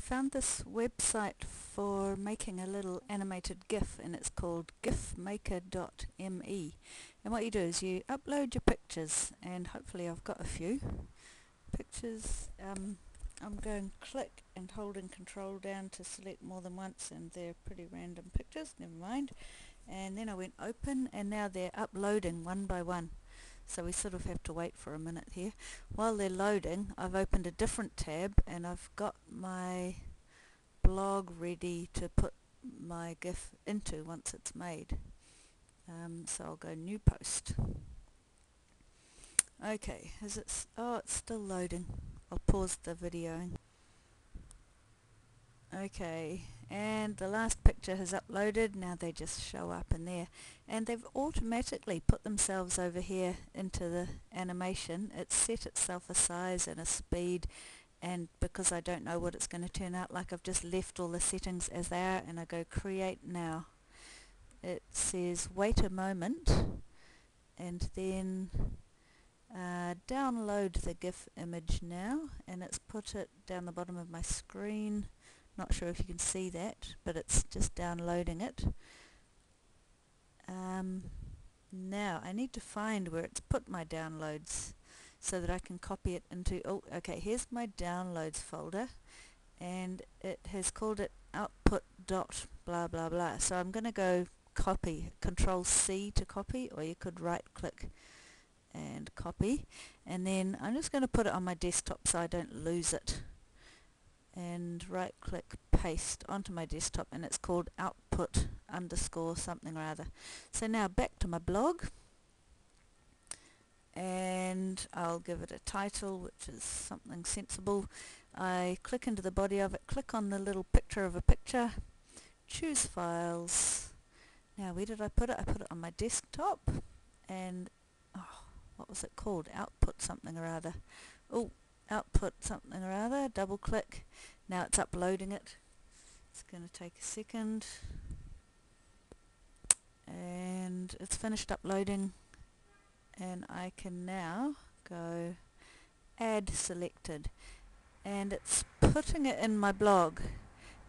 found this website for making a little animated GIF and it's called gifmaker.me and what you do is you upload your pictures and hopefully I've got a few pictures. Um, I'm going click and holding control down to select more than once and they're pretty random pictures never mind. And then I went open and now they're uploading one by one so we sort of have to wait for a minute here. While they're loading, I've opened a different tab and I've got my blog ready to put my GIF into once it's made. Um, so I'll go new post. Okay, is it, oh it's still loading. I'll pause the videoing. Okay, and the last picture has uploaded, now they just show up in there. And they've automatically put themselves over here into the animation. It's set itself a size and a speed and because I don't know what it's going to turn out like I've just left all the settings as they are and I go create now. It says wait a moment and then uh, download the GIF image now and it's put it down the bottom of my screen not sure if you can see that, but it's just downloading it. Um, now, I need to find where it's put my downloads so that I can copy it into, oh, okay, here's my downloads folder, and it has called it output dot blah blah blah. So I'm going to go copy, control C to copy, or you could right click and copy, and then I'm just going to put it on my desktop so I don't lose it right click paste onto my desktop and it's called output underscore something or other. So now back to my blog and I'll give it a title which is something sensible. I click into the body of it, click on the little picture of a picture, choose files. Now where did I put it? I put it on my desktop and oh, what was it called? Output something or other. Oh, output something or other, double click, now it's uploading it. It's going to take a second and it's finished uploading and I can now go add selected and it's putting it in my blog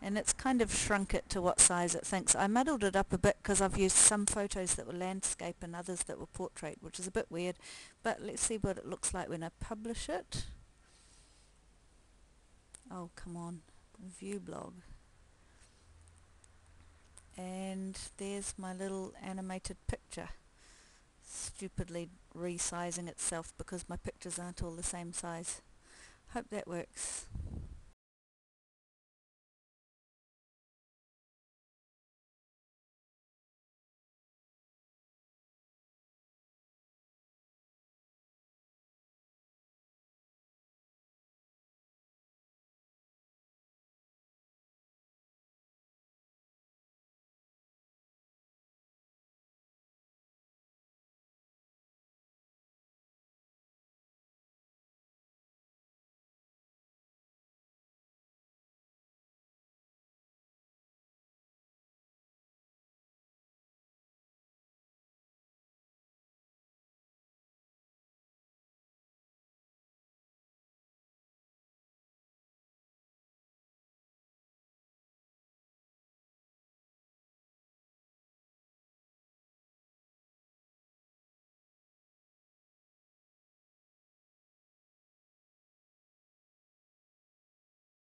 and it's kind of shrunk it to what size it thinks. I muddled it up a bit because I've used some photos that were landscape and others that were portrait which is a bit weird but let's see what it looks like when I publish it. Oh, come on. View blog. And there's my little animated picture. Stupidly resizing itself because my pictures aren't all the same size. Hope that works.